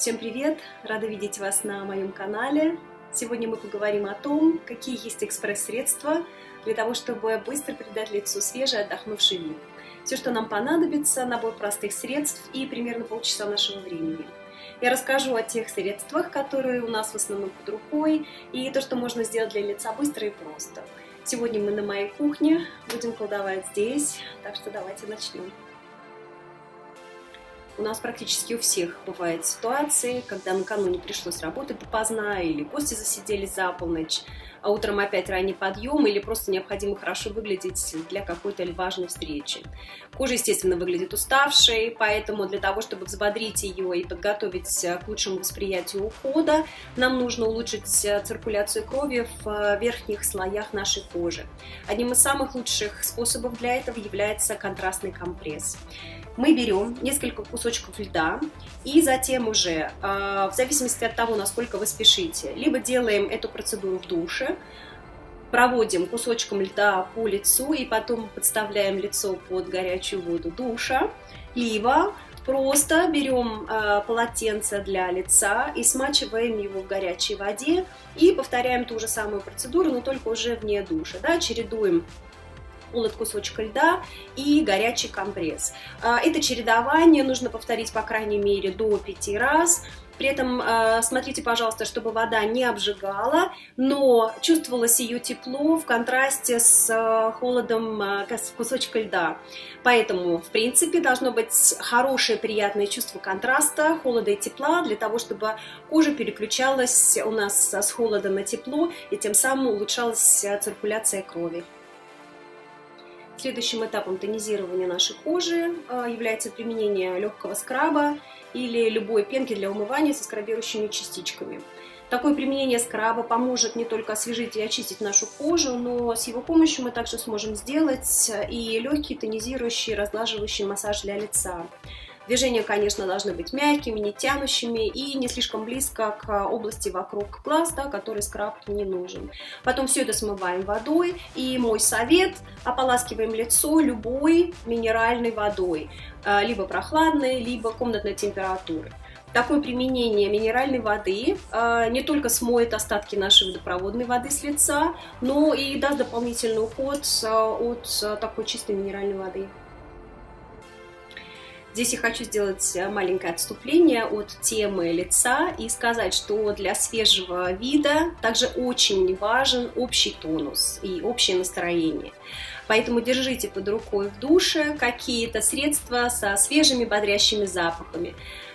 Всем привет! Рада видеть вас на моем канале. Сегодня мы поговорим о том, какие есть экспресс-средства для того, чтобы быстро придать лицу свежий отдохнувший вид. Все, что нам понадобится, набор простых средств и примерно полчаса нашего времени. Я расскажу о тех средствах, которые у нас в основном под рукой, и то, что можно сделать для лица быстро и просто. Сегодня мы на моей кухне, будем колдовать здесь, так что давайте начнем. У нас практически у всех бывают ситуации, когда накануне пришлось работать допоздна, или гости засиделись за полночь, а утром опять ранний подъем, или просто необходимо хорошо выглядеть для какой-то важной встречи. Кожа, естественно, выглядит уставшей, поэтому для того, чтобы взбодрить ее и подготовить к лучшему восприятию ухода, нам нужно улучшить циркуляцию крови в верхних слоях нашей кожи. Одним из самых лучших способов для этого является контрастный компресс мы берем несколько кусочков льда и затем уже, а, в зависимости от того, насколько вы спешите, либо делаем эту процедуру в душе, проводим кусочком льда по лицу и потом подставляем лицо под горячую воду душа, либо просто берем э, полотенце для лица и смачиваем его в горячей воде и повторяем ту же самую процедуру, но только уже вне душа, да, чередуем полот кусочка льда и горячий компресс. А, это чередование нужно повторить по крайней мере до 5 раз. При этом а, смотрите, пожалуйста, чтобы вода не обжигала, но чувствовалось ее тепло в контрасте с а, холодом кусочка льда. Поэтому, в принципе, должно быть хорошее, приятное чувство контраста, холода и тепла, для того, чтобы кожа переключалась у нас с холода на тепло, и тем самым улучшалась циркуляция крови. Следующим этапом тонизирования нашей кожи а, является применение легкого скраба или любой пенки для умывания со скрабирующими частичками. Такое применение скраба поможет не только освежить и очистить нашу кожу, но с его помощью мы также сможем сделать и легкий тонизирующий, разглаживающий массаж для лица. Движения, конечно, должны быть мягкими, не тянущими и не слишком близко к области вокруг глаз, да, который скраб не нужен. Потом все это смываем водой. И мой совет – ополаскиваем лицо любой минеральной водой, а, либо прохладной, либо комнатной температуры. Такое применение минеральной воды э, не только смоет остатки нашей водопроводной воды с лица, но и даст дополнительный уход э, от э, такой чистой минеральной воды. Здесь я хочу сделать э, маленькое отступление от темы лица и сказать, что для свежего вида также очень важен общий тонус и общее настроение. Поэтому держите под рукой в душе какие-то средства со свежими бодрящими запахами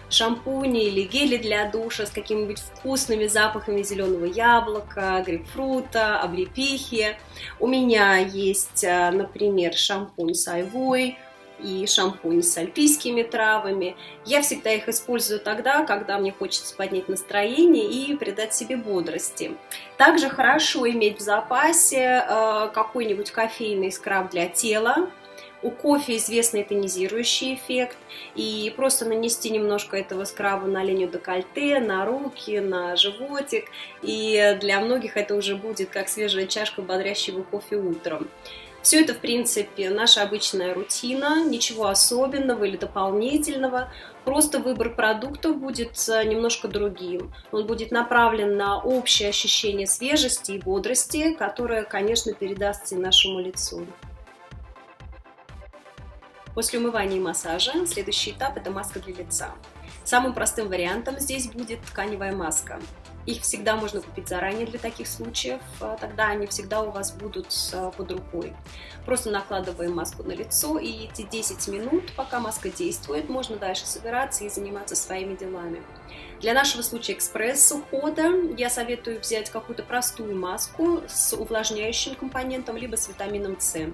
шампуни или гели для душа с какими-нибудь вкусными запахами зеленого яблока, грейпфрута, облепихи. У меня есть, э, например, шампунь с айвой, и шампунь с альпийскими травами. Я всегда их использую тогда, когда мне хочется поднять настроение и придать себе бодрости. Также хорошо иметь в запасе э, какой-нибудь кофейный скраб для тела. У кофе известный тонизирующий эффект, и просто нанести немножко этого скраба на линию декольте, на руки, на животик, и для многих это уже будет как свежая чашка бодрящего кофе утром. Все это, в принципе, наша обычная рутина, ничего особенного или дополнительного. Просто выбор продуктов будет э, немножко другим. Он будет направлен на общее ощущение свежести и бодрости, которое, конечно, передастся и нашему лицу. После умывания и массажа следующий этап – это маска для лица. Самым простым вариантом здесь будет тканевая маска. Их всегда можно купить заранее для таких случаев, а, тогда они всегда у вас будут а, под рукой. Просто накладываем маску на лицо, и эти 10 минут, пока маска действует, можно дальше собираться и заниматься своими делами. Для нашего случая экспресс-ухода я советую взять какую-то простую маску с увлажняющим компонентом, либо с витамином С.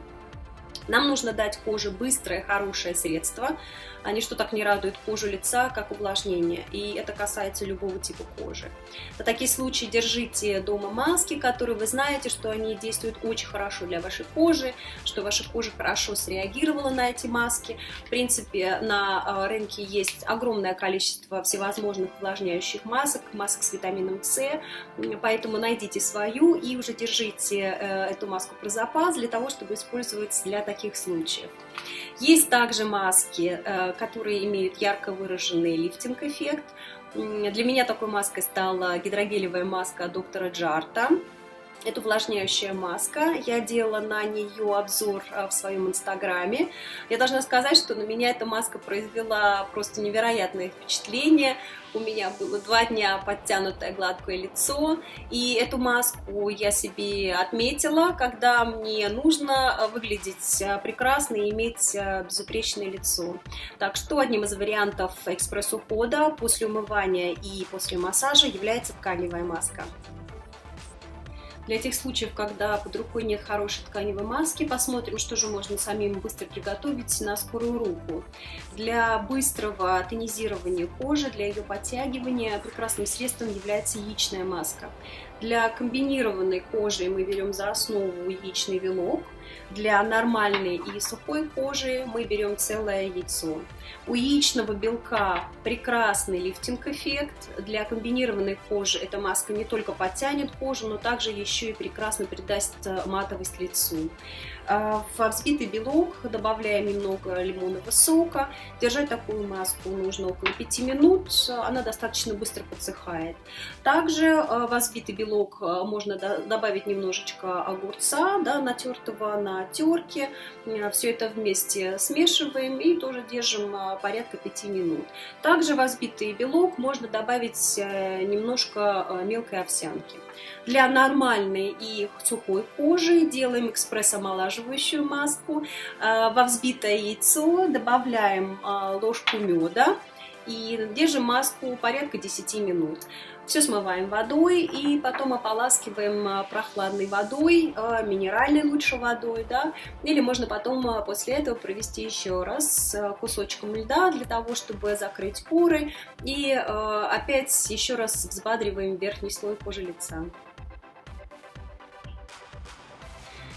Нам нужно дать коже быстрое, хорошее средство, а ничто так не радует кожу лица, как увлажнение. И это касается любого типа кожи. На такие случаи держите дома маски, которые вы знаете, что они действуют очень хорошо для вашей кожи, что ваша кожа хорошо среагировала на эти маски. В принципе, на а, рынке есть огромное количество всевозможных увлажняющих масок, масок с витамином С, поэтому найдите свою и уже держите э, эту маску про запас для того, чтобы использовать для таких случаев. Есть также маски, э, которые имеют ярко выраженный лифтинг-эффект. Для меня такой маской стала гидрогелевая маска доктора Джарта. Это увлажняющая маска. Я делала на нее обзор а, в своем инстаграме. Я должна сказать, что на меня эта маска произвела просто невероятное впечатление. У меня было два дня подтянутое гладкое лицо, и эту маску я себе отметила, когда мне нужно а, выглядеть а, прекрасно и иметь безупречное лицо. Так что одним из вариантов экспресс-ухода после умывания и после массажа является тканевая маска. Для тех случаев, когда под рукой нет хорошей тканевой маски, посмотрим, что же можно самим быстро приготовить на скорую руку. Для быстрого тонизирования кожи, для ее подтягивания прекрасным средством является яичная маска. Для комбинированной кожи мы берем за основу яичный вилок – для нормальной и сухой кожи мы берем целое яйцо. У яичного белка прекрасный лифтинг-эффект. Для комбинированной кожи эта маска не только подтянет кожу, но также еще и прекрасно придаст э, матовость лицу. А, в взбитый белок добавляем немного лимонного сока. Держать такую маску нужно около 5 минут, она достаточно быстро подсыхает. Также э, в взбитый белок э, можно добавить немножечко огурца, да, натертого на терке. Все это вместе смешиваем и тоже держим порядка 5 минут. Также в взбитый белок можно добавить немножко мелкой овсянки. Для нормальной и сухой кожи делаем экспресс-омолаживающую маску. А, во взбитое яйцо добавляем а, ложку меда и держим маску порядка 10 минут. Все смываем водой и потом ополаскиваем а, прохладной водой, минеральной лучше водой, да, или можно потом после этого провести еще раз кусочком льда для того, чтобы закрыть поры и опять еще раз взбадриваем верхний слой кожи лица.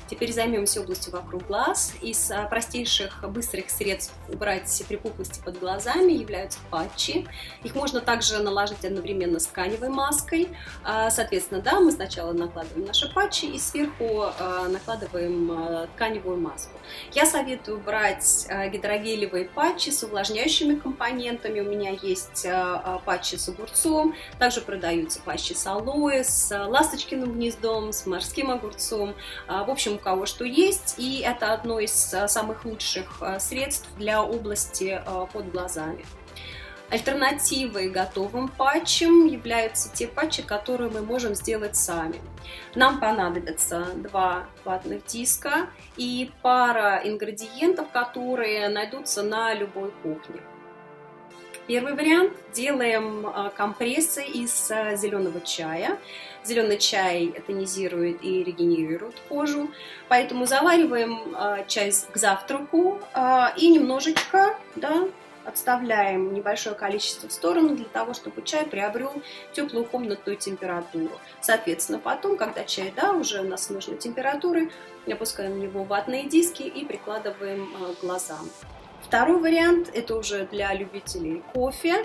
Теперь займемся областью вокруг глаз. Из а, простейших быстрых средств убрать припухлости под глазами являются патчи. Их можно также наложить одновременно с тканевой маской. А, соответственно, да, мы сначала накладываем наши патчи и сверху а, накладываем тканевую маску. Я советую брать гидрогелевые патчи с увлажняющими компонентами. У меня есть патчи с огурцом, также продаются патчи с алоэ, с ласточкиным гнездом, с морским огурцом. В общем, у кого что есть, и это одно из э, самых лучших э, средств для области э, под глазами. Альтернативой готовым патчам являются те патчи, которые мы можем сделать сами. Нам понадобится два ватных диска и пара ингредиентов, которые найдутся на любой кухне. Первый вариант. Делаем компрессы из зеленого чая. Зеленый чай тонизирует и регенерирует кожу, поэтому завариваем э, чай к завтраку э, и немножечко, да, отставляем небольшое количество в сторону для того, чтобы чай приобрел теплую комнатную температуру. Соответственно, потом, когда чай, да, уже у нас нужной температуры, опускаем в него ватные диски и прикладываем э, к глазам. Второй вариант, это уже для любителей кофе,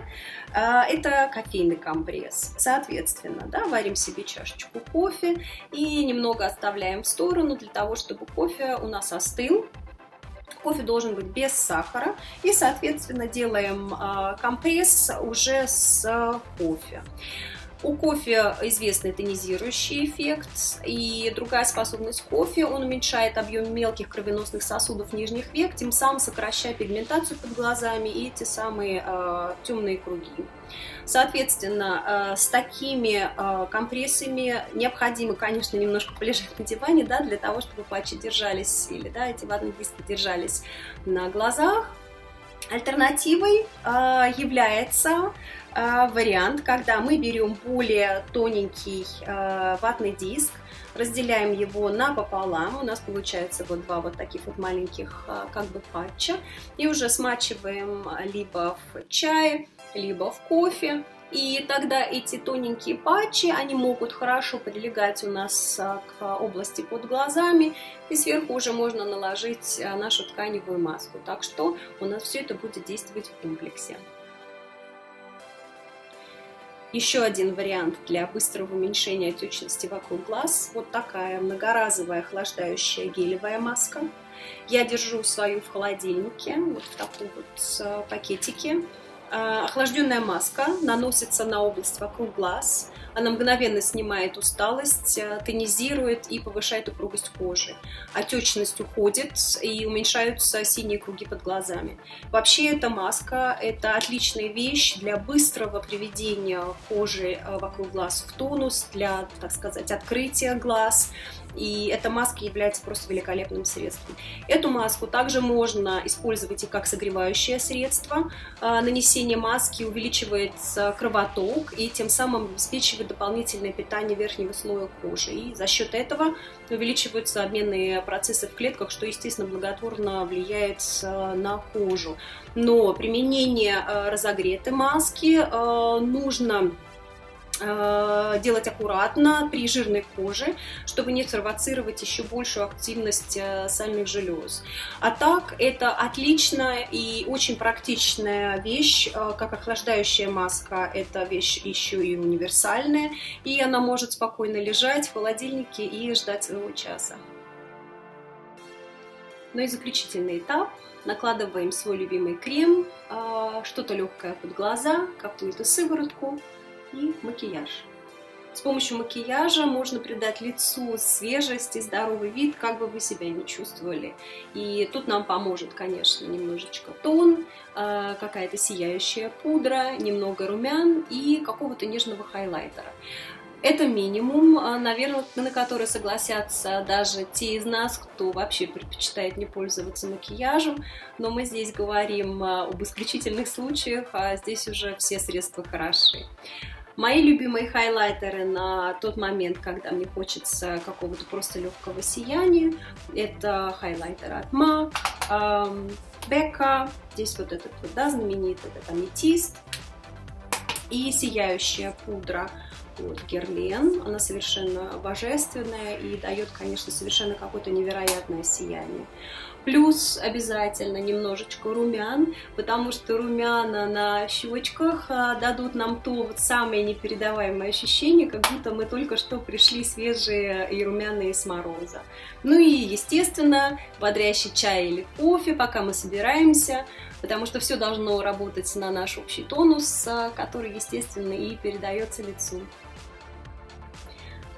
а, это кофейный компресс. Соответственно, да, варим себе чашечку кофе и немного оставляем в сторону для того, чтобы кофе у нас остыл. Кофе должен быть без сахара и, соответственно, делаем а, компресс уже с кофе. У кофе известный тонизирующий эффект, и другая способность кофе, он уменьшает объем мелких кровеносных сосудов нижних век, тем самым сокращая пигментацию под глазами и те самые э, темные круги. Соответственно, э, с такими э, компрессами необходимо, конечно, немножко полежать на диване, да, для того, чтобы патчи держались, или да, эти ватные диски держались на глазах. Альтернативой э, является вариант, когда мы берем более тоненький э, ватный диск, разделяем его на пополам, у нас получается вот два вот таких вот маленьких э, как бы патча, и уже смачиваем либо в чае, либо в кофе, и тогда эти тоненькие патчи, они могут хорошо прилегать у нас к области под глазами, и сверху уже можно наложить нашу тканевую маску. Так что у нас все это будет действовать в комплексе. Еще один вариант для быстрого уменьшения отечности вокруг глаз. Вот такая многоразовая охлаждающая гелевая маска. Я держу свою в холодильнике, вот в таком вот пакетике. Охлажденная маска наносится на область вокруг глаз. Она мгновенно снимает усталость, э, тонизирует и повышает упругость кожи. Отечность уходит и уменьшаются синие круги под глазами. Вообще эта маска – это отличная вещь для быстрого приведения кожи э, вокруг глаз в тонус, для, так сказать, открытия глаз – и эта маска является просто великолепным средством. Эту маску также можно использовать и как согревающее средство. А, нанесение маски увеличивает кровоток и тем самым обеспечивает дополнительное питание верхнего слоя кожи. И за счет этого увеличиваются обменные процессы в клетках, что, естественно, благотворно влияет а, на кожу. Но применение а, разогретой маски нужно Э, делать аккуратно при жирной коже, чтобы не спровоцировать еще большую активность э, сальных желез. А так, это отличная и очень практичная вещь, э, как охлаждающая маска, это вещь еще и универсальная, и она может спокойно лежать в холодильнике и ждать своего часа. Ну и заключительный этап. Накладываем свой любимый крем, что-то легкое под глаза, какую-то сыворотку, и макияж. С помощью макияжа можно придать лицу свежесть и здоровый вид, как бы вы себя не чувствовали. И тут нам поможет, конечно, немножечко тон, а, какая-то сияющая пудра, немного румян и какого-то нежного хайлайтера. Это минимум, а, наверное, на который согласятся даже те из нас, кто вообще предпочитает не пользоваться макияжем, но мы здесь говорим а, об исключительных случаях, а здесь уже все средства хороши. Мои любимые хайлайтеры на тот момент, когда мне хочется какого-то просто легкого сияния, это хайлайтер от MAC, эм, Becca, здесь вот этот вот, да, знаменитый, это аметист, и сияющая пудра от Герлен. Она совершенно божественная и дает, конечно, совершенно какое-то невероятное сияние. Плюс обязательно немножечко румян, потому что румяна на щечках а, дадут нам то вот самое непередаваемое ощущение, как будто мы только что пришли свежие и румяные с мороза. Ну и, естественно, бодрящий чай или кофе, пока мы собираемся, потому что все должно работать на наш общий тонус, а, который, естественно, и передается лицу.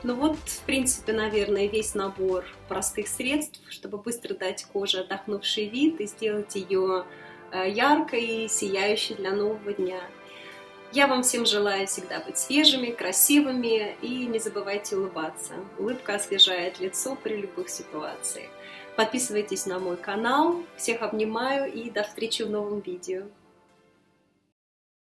Ну вот, в принципе, наверное, весь набор простых средств, чтобы быстро дать коже отдохнувший вид и сделать ее э, яркой и сияющей для нового дня. Я вам всем желаю всегда быть свежими, красивыми и не забывайте улыбаться. Улыбка освежает лицо при любых ситуациях. Подписывайтесь на мой канал. Всех обнимаю и до встречи в новом видео.